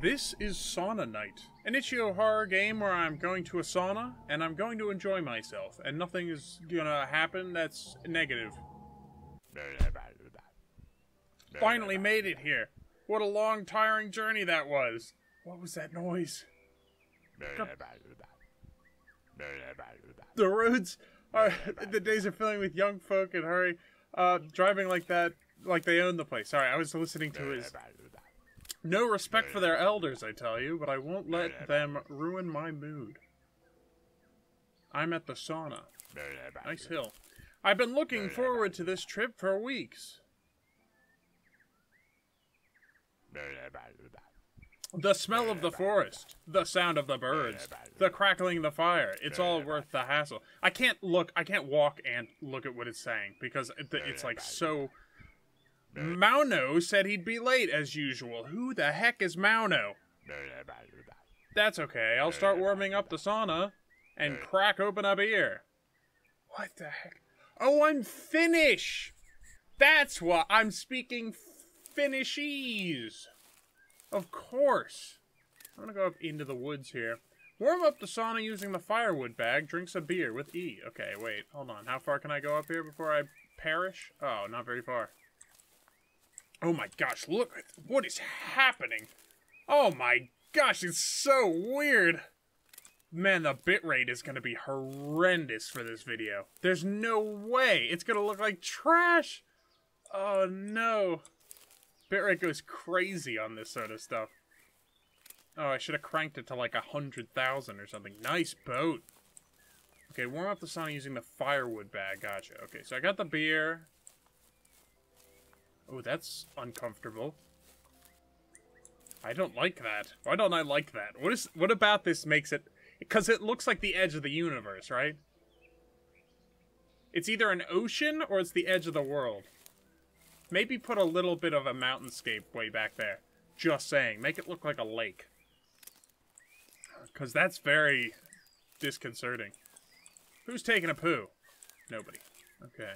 This is Sauna Night, an itch.io horror game where I'm going to a sauna and I'm going to enjoy myself, and nothing is gonna happen that's negative. Finally made it here. What a long, tiring journey that was. What was that noise? The roads are the days are filling with young folk and hurry, uh, driving like that, like they own the place. Sorry, I was listening to his. No respect for their elders, I tell you, but I won't let them ruin my mood. I'm at the sauna. Nice hill. I've been looking forward to this trip for weeks. The smell of the forest, the sound of the birds, the crackling of the fire, it's all worth the hassle. I can't look, I can't walk and look at what it's saying because it's like so. Mauno said he'd be late as usual. Who the heck is Mauno? That's okay, I'll start warming up the sauna and crack open a beer. What the heck? Oh, I'm Finnish! That's what I'm speaking Finishese. Of course. I'm gonna go up into the woods here. Warm up the sauna using the firewood bag. Drinks a beer with E. Okay, wait. Hold on. How far can I go up here before I perish? Oh, not very far. Oh my gosh, look. What is happening? Oh my gosh, it's so weird. Man, the bitrate is gonna be horrendous for this video. There's no way. It's gonna look like trash. Oh no. Bitrate goes crazy on this sort of stuff. Oh, I should have cranked it to like a hundred thousand or something. Nice boat. Okay, warm up the sauna using the firewood bag. Gotcha. Okay, so I got the beer. Oh, that's uncomfortable. I don't like that. Why don't I like that? What is what about this makes it because it looks like the edge of the universe, right? It's either an ocean or it's the edge of the world. Maybe put a little bit of a mountainscape way back there. Just saying. Make it look like a lake. Because that's very disconcerting. Who's taking a poo? Nobody. Okay.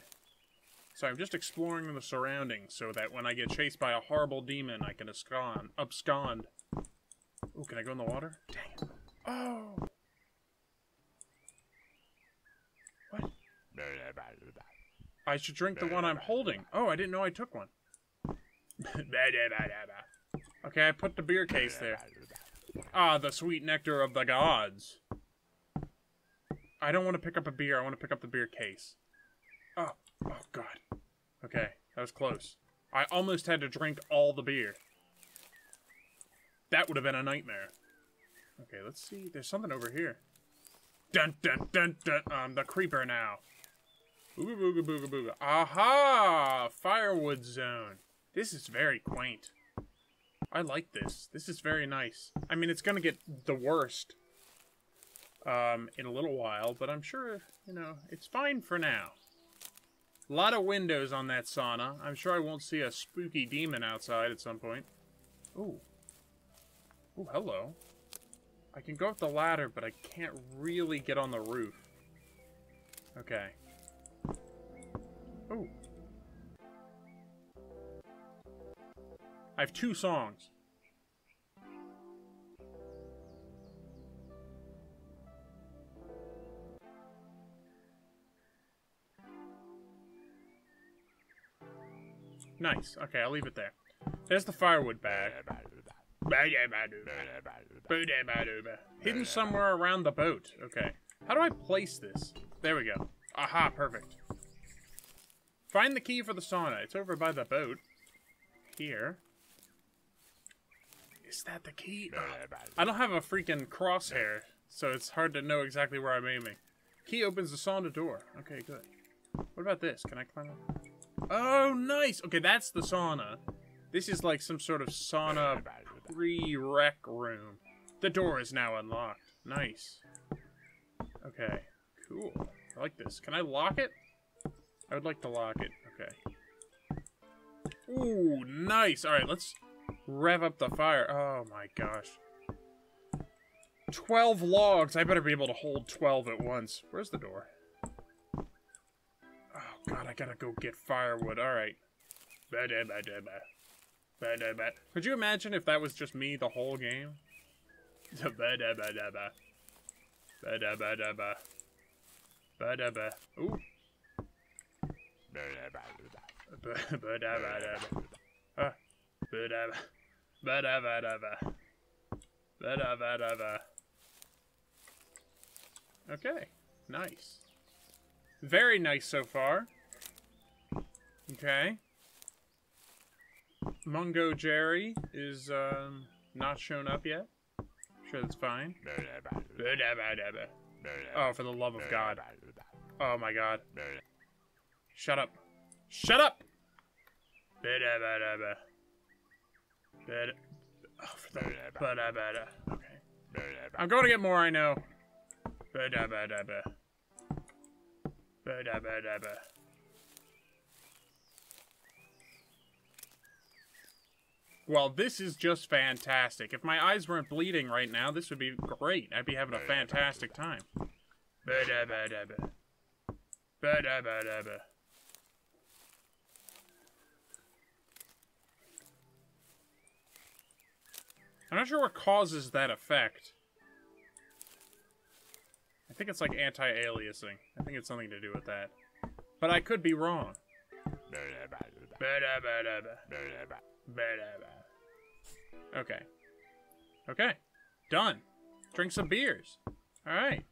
So I'm just exploring the surroundings so that when I get chased by a horrible demon, I can abscond. abscond. Oh, can I go in the water? Dang it. Oh! What? I should drink the one I'm holding. Oh, I didn't know I took one. okay, I put the beer case there. Ah, the sweet nectar of the gods. I don't want to pick up a beer. I want to pick up the beer case. Oh, oh god. Okay, that was close. I almost had to drink all the beer. That would have been a nightmare. Okay, let's see. There's something over here. Dun dun dun dun. I'm the creeper now. Booga booga booga booga. Aha! Firewood zone. This is very quaint. I like this. This is very nice. I mean, it's gonna get the worst um, in a little while, but I'm sure, you know, it's fine for now. A lot of windows on that sauna. I'm sure I won't see a spooky demon outside at some point. Ooh. Ooh, hello. I can go up the ladder, but I can't really get on the roof. Okay. Oh. I have two songs. Nice. Okay, I'll leave it there. There's the firewood bag. Hidden somewhere around the boat. Okay. How do I place this? There we go. Aha, perfect. Find the key for the sauna. It's over by the boat. Here. Is that the key? Ah, I don't have a freaking crosshair, so it's hard to know exactly where I'm aiming. Key opens the sauna door. Okay, good. What about this? Can I climb up? Oh, nice! Okay, that's the sauna. This is like some sort of sauna pre-rec room. The door is now unlocked. Nice. Okay, cool. I like this. Can I lock it? I would like to lock it. Okay. Ooh, nice. All right, let's rev up the fire. Oh my gosh. 12 logs. I better be able to hold 12 at once. Where's the door? Oh god, I gotta go get firewood. All right. Could you imagine if that was just me the whole game? Uh. Okay. Nice. Very nice so far. Okay. Mungo Jerry is um, not shown up yet. Sure, that's fine. Oh, for the love of God. Oh my God. Shut up. Shut up! Okay. I'm going to get more, I know. Well, this is just fantastic. If my eyes weren't bleeding right now, this would be great. I'd be having a fantastic time. I'm not sure what causes that effect. Think it's like anti-aliasing. I think it's something to do with that. But I could be wrong. Okay. Okay. Done. Drink some beers. Alright.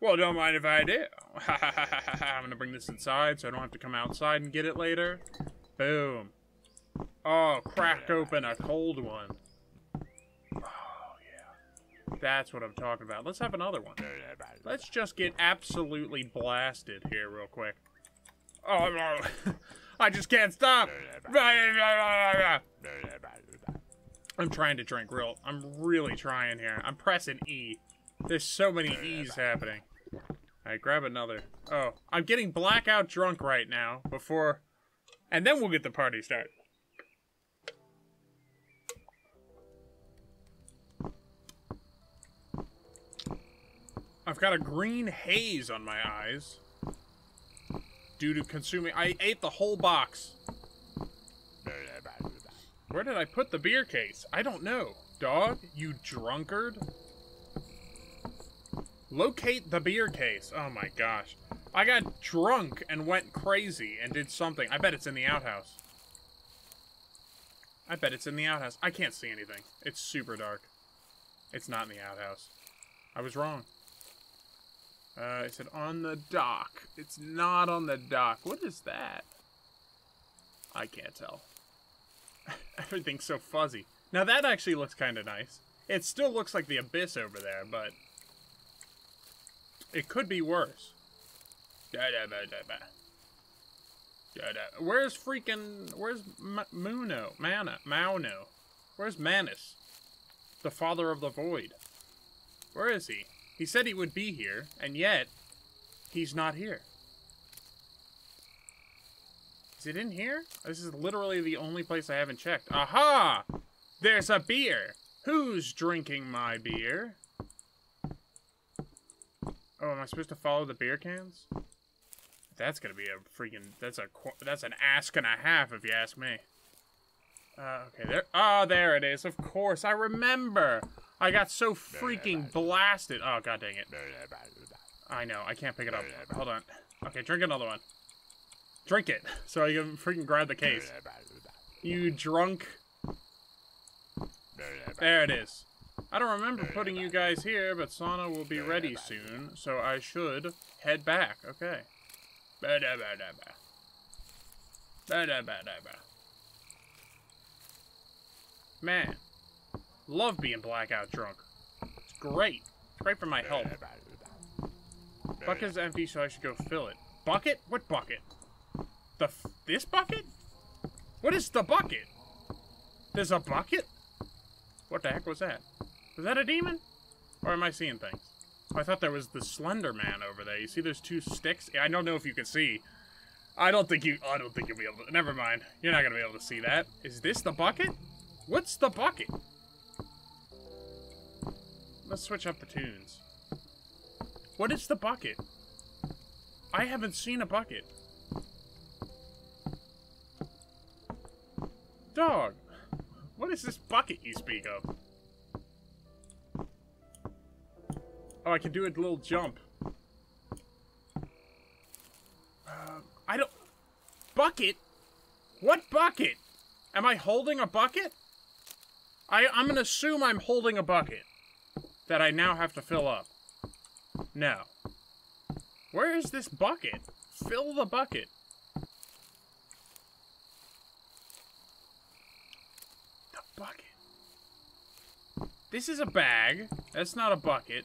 Well, don't mind if I do. I'm gonna bring this inside so I don't have to come outside and get it later. Boom. Oh, crack open a cold one. That's what I'm talking about. Let's have another one. Let's just get absolutely blasted here real quick. Oh, no. I just can't stop. I'm trying to drink real. I'm really trying here. I'm pressing E. There's so many E's happening. Alright, grab another. Oh, I'm getting blackout drunk right now before... And then we'll get the party started. I've got a green haze on my eyes. Due to consuming... I ate the whole box. Where did I put the beer case? I don't know. Dog, you drunkard. Locate the beer case. Oh my gosh. I got drunk and went crazy and did something. I bet it's in the outhouse. I bet it's in the outhouse. I can't see anything. It's super dark. It's not in the outhouse. I was wrong. Uh, I said on the dock. It's not on the dock. What is that? I can't tell. Everything's so fuzzy. Now that actually looks kind of nice. It still looks like the abyss over there, but it could be worse. Where's freaking... Where's M Muno? Mana? Mauno? Where's Manus? The father of the void. Where is he? He said he would be here, and yet, he's not here. Is it in here? This is literally the only place I haven't checked. Aha! There's a beer! Who's drinking my beer? Oh, am I supposed to follow the beer cans? That's gonna be a freaking... That's a that's an ask and a half, if you ask me. Uh, okay, there... Oh, there it is. Of course, I remember. I got so freaking blasted. Oh, god dang it. I know, I can't pick it up. Hold on. Okay, drink another one. Drink it, so I can freaking grab the case. You drunk... There it is. I don't remember putting you guys here, but sauna will be ready soon, so I should head back. Okay. Man, love being blackout drunk. It's great. It's great for my health. Bucket's empty, so I should go fill it. Bucket? What bucket? The this bucket? What is the bucket? There's a bucket? What the heck was that? Was that a demon? Or am I seeing things? I thought there was the Slender Man over there. You see those two sticks? I don't know if you can see. I don't think you... I don't think you'll be able to... Never mind. You're not going to be able to see that. Is this the bucket? What's the bucket? Let's switch up the tunes. What is the bucket? I haven't seen a bucket. Dog. What is this bucket you speak of? Oh, I can do a little jump. Uh, I don't... Bucket? What bucket? Am I holding a bucket? I, I'm gonna assume I'm holding a bucket that I now have to fill up. No. Where is this bucket? Fill the bucket. The bucket. This is a bag. That's not a bucket.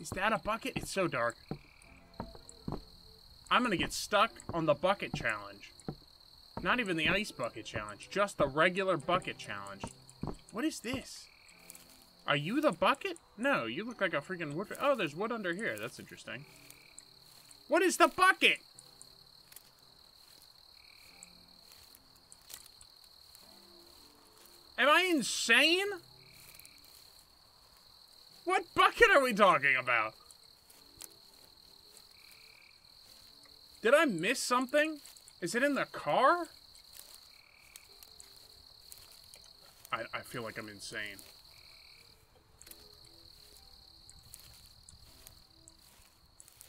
Is that a bucket? It's so dark. I'm gonna get stuck on the bucket challenge. Not even the ice bucket challenge, just the regular bucket challenge. What is this? Are you the bucket? No, you look like a freaking wood. Oh, there's wood under here. That's interesting. What is the bucket? Am I insane? What bucket are we talking about? Did I miss something? Is it in the car? I, I feel like I'm insane.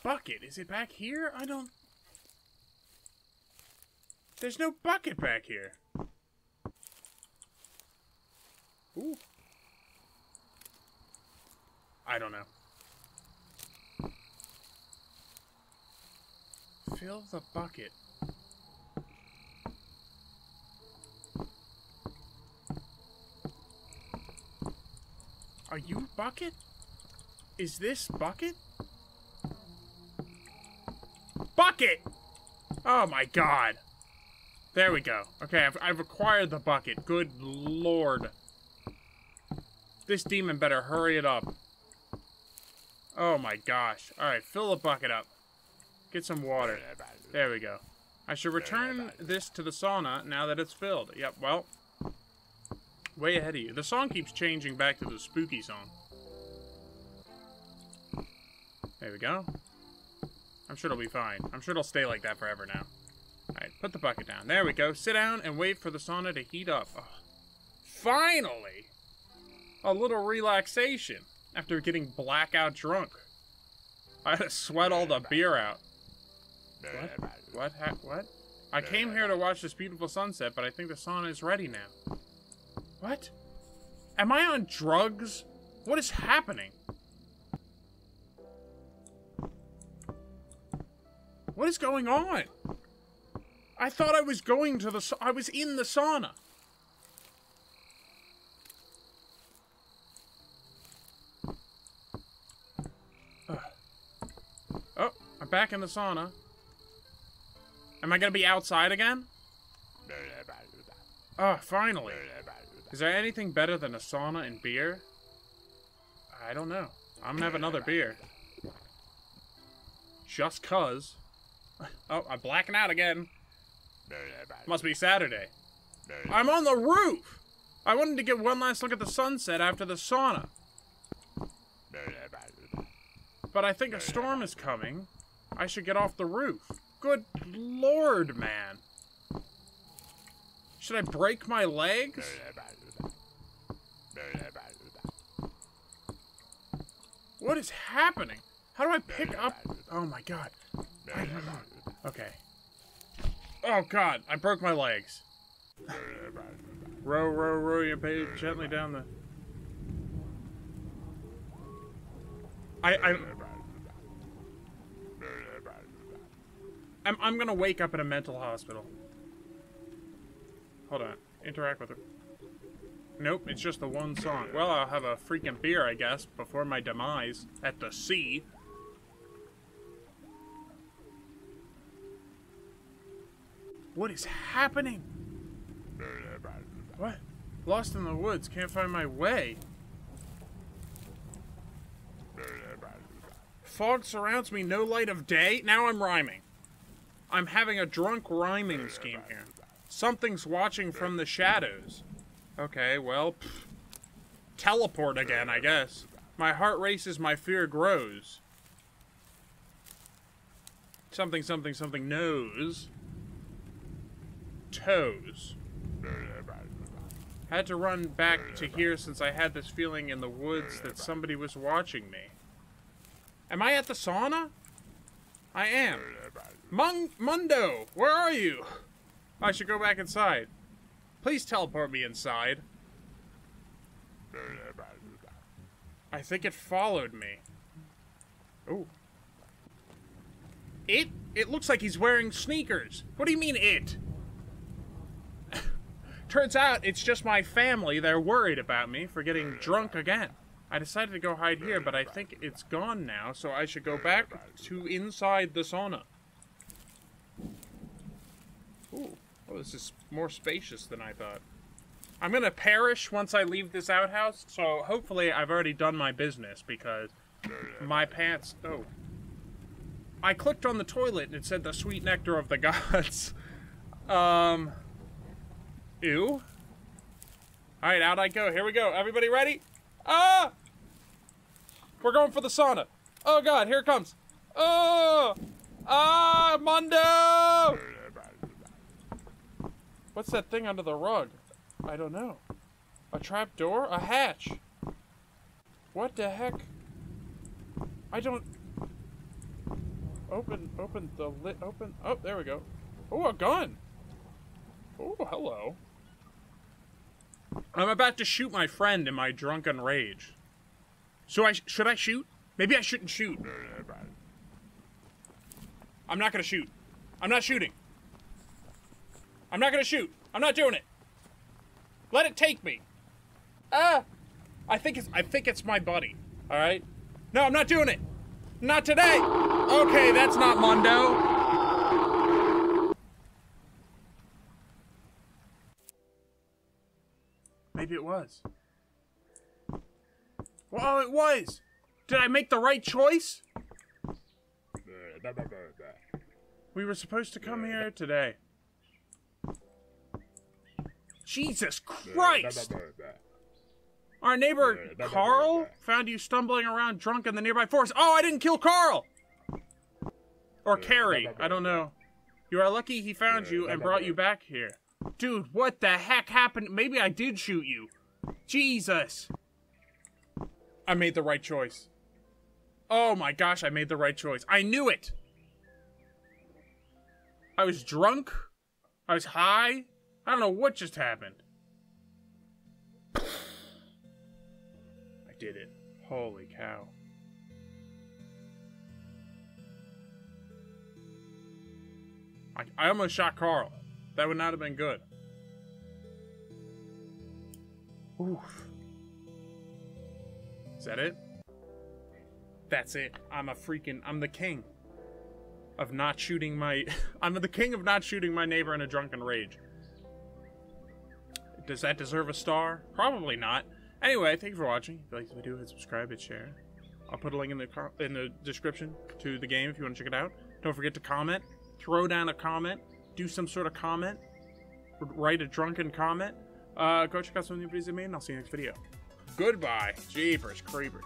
Bucket, is it back here? I don't... There's no bucket back here. Ooh. I don't know. Fill the bucket. Are you bucket? Is this bucket? Bucket! Oh my god. There we go. Okay, I've, I've acquired the bucket. Good lord. This demon better hurry it up. Oh my gosh. Alright, fill the bucket up. Get some water. There we go. I should return this to the sauna now that it's filled. Yep, well. Way ahead of you. The song keeps changing back to the spooky song. There we go. I'm sure it'll be fine. I'm sure it'll stay like that forever now. Alright, put the bucket down. There we go. Sit down and wait for the sauna to heat up. Oh. Finally! A little relaxation after getting blackout drunk. I had to sweat all the beer out. What? What? Ha what? I came here to watch this beautiful sunset, but I think the sauna is ready now. What? Am I on drugs? What is happening? What is going on? I thought I was going to the... I was in the sauna. Oh, I'm back in the sauna. Am I gonna be outside again? Oh, finally. Is there anything better than a sauna and beer? I don't know. I'm gonna have another beer. Just cuz. Oh, I'm blacking out again. Must be Saturday. I'm on the roof! I wanted to get one last look at the sunset after the sauna. But I think a storm is coming. I should get off the roof. Good lord, man. Should I break my legs? What is happening? How do I pick up? Oh my god. Okay. Oh god, I broke my legs. row, row, row your page gently down the... I, I... I'm, I'm gonna wake up in a mental hospital. Hold on. Interact with her. Nope, it's just the one song. Well, I'll have a freaking beer, I guess, before my demise at the sea. What is happening? What? Lost in the woods, can't find my way. Fog surrounds me, no light of day. Now I'm rhyming. I'm having a drunk rhyming scheme here. Something's watching from the shadows. Okay, well, pff. teleport again, I guess. My heart races, my fear grows. Something, something, something knows. Toes. Had to run back to here since I had this feeling in the woods that somebody was watching me. Am I at the sauna? I am. Mung Mundo, where are you? I should go back inside. Please teleport me inside. I think it followed me. Oh. It? It looks like he's wearing sneakers. What do you mean, it? Turns out it's just my family. They're worried about me for getting drunk again. I decided to go hide here, but I think it's gone now, so I should go back to inside the sauna. Ooh. Oh, this is more spacious than I thought. I'm gonna perish once I leave this outhouse, so hopefully I've already done my business, because my pants... Oh. I clicked on the toilet and it said the sweet nectar of the gods. um... Ew. Alright, out I go. Here we go. Everybody ready? Ah! We're going for the sauna. Oh god, here it comes. Oh! Ah, Mondo! What's that thing under the rug? I don't know. A trap door? A hatch? What the heck? I don't... Open, open the lit, open... Oh, there we go. Oh, a gun! Oh, hello. I'm about to shoot my friend in my drunken rage. So I should I shoot? Maybe I shouldn't shoot. I'm not gonna shoot. I'm not shooting. I'm not gonna shoot. I'm not doing it. Let it take me. Ah, I think it's I think it's my buddy. All right. No, I'm not doing it. Not today. Okay, that's not Mondo. Maybe it was. Well, it was. Did I make the right choice? We were supposed to come here today. Jesus Christ! Our neighbor Carl found you stumbling around drunk in the nearby forest. Oh, I didn't kill Carl! Or Carrie, I don't know. You are lucky he found you and brought you back here. Dude, what the heck happened? Maybe I did shoot you. Jesus. I made the right choice. Oh my gosh, I made the right choice. I knew it! I was drunk. I was high. I don't know what just happened. I did it. Holy cow. I, I almost shot Carl. That would not have been good. Oof. Is that it? That's it. I'm a freaking. I'm the king of not shooting my. I'm the king of not shooting my neighbor in a drunken rage. Does that deserve a star? Probably not. Anyway, thank you for watching. If you like the video, hit subscribe, hit share. I'll put a link in the in the description to the game if you want to check it out. Don't forget to comment. Throw down a comment do some sort of comment, write a drunken comment, uh, go check out some new videos I made, and I'll see you next video. Goodbye. Jeepers creepers.